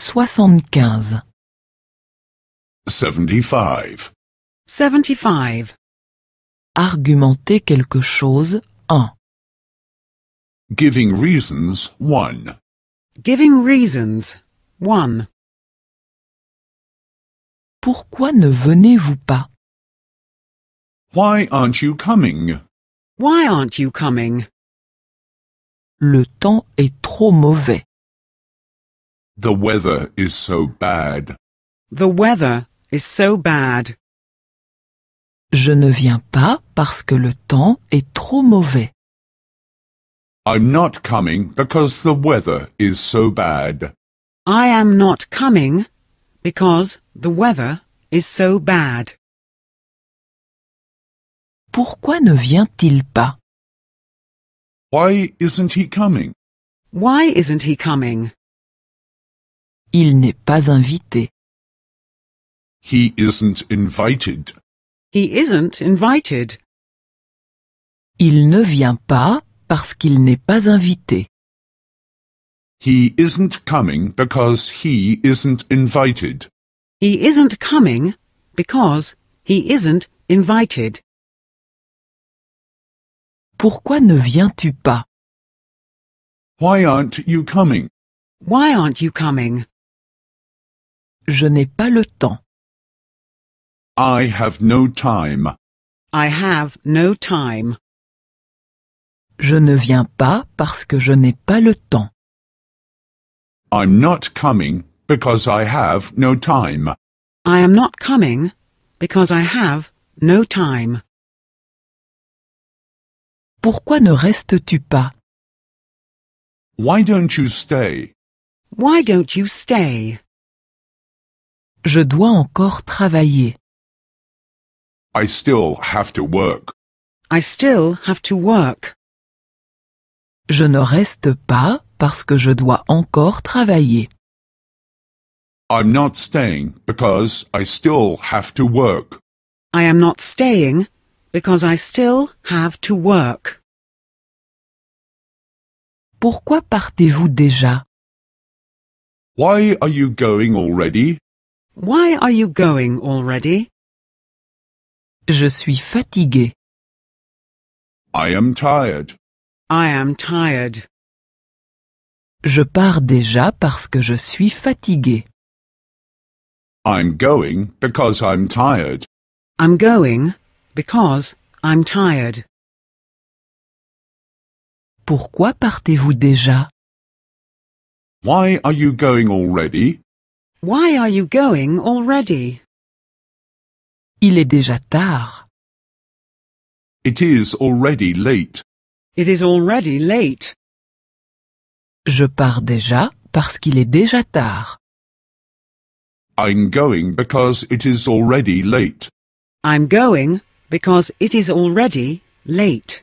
Soixante-quinze. 75. 75. Argumenter quelque chose 1. Giving reasons 1. Giving reasons. 1. Pourquoi ne venez-vous pas? Why aren't you coming? Why aren't you coming? Le temps est trop mauvais. The weather is so bad. The weather is so bad. Je ne viens pas parce que le temps est trop mauvais. I'm not coming because the weather is so bad. I am not coming because the weather is so bad. Pourquoi ne vient-il pas Why isn't he coming? Why isn't he coming? Il n'est pas invité. He isn't invited. He isn't invited. Il ne vient pas parce qu'il n'est pas invité. He isn't coming because he isn't invited. He isn't coming because he isn't invited. Pourquoi ne viens-tu pas Why aren't you coming? Why aren't you coming? Je n'ai pas le temps. I have no time. I have no time. Je ne viens pas parce que je n'ai pas le temps. I'm not coming because I have no time. I am not coming because I have no time. Pourquoi ne restes-tu pas? Why don't you stay? Why don't you stay? Je dois encore travailler. I still have to work. I still have to work. Je ne reste pas parce que je dois encore travailler. I'm not staying because I still have to work. I am not staying because I still have to work. Pourquoi partez-vous déjà? Why are you going already? Why are you going already? Je suis fatigué. I am tired. I am tired. Je pars déjà parce que je suis fatigué. I'm going because I'm tired. I'm going because I'm tired. Pourquoi partez-vous déjà Why are you going already? Why are you going already? Il est déjà tard. It is already late. It is already late. Je pars déjà parce qu'il est déjà tard. I'm going because it is already late. I'm going because it is already late.